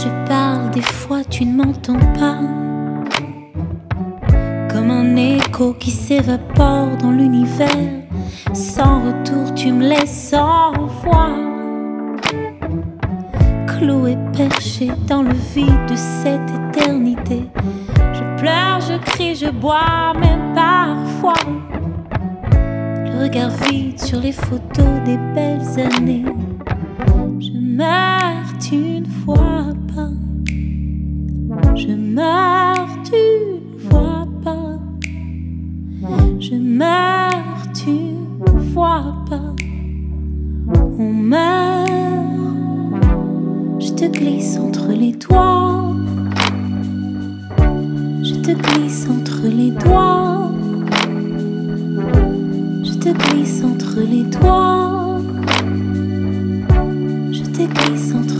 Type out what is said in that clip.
Je parle des fois, tu ne m'entends pas. Comme un écho qui s'évapore dans l'univers. Sans retour, tu me laisses sans voix. Cloué, perché dans le vide de cette éternité. Je pleure, je crie, je bois, même parfois. Le regard vide sur les photos des belles années. Je meurs, tu ne vois pas. Je meurs, tu vois pas. On meurt. Je te glisse entre les doigts. Je te glisse entre les doigts. Je te glisse entre les doigts. Je te glisse entre les.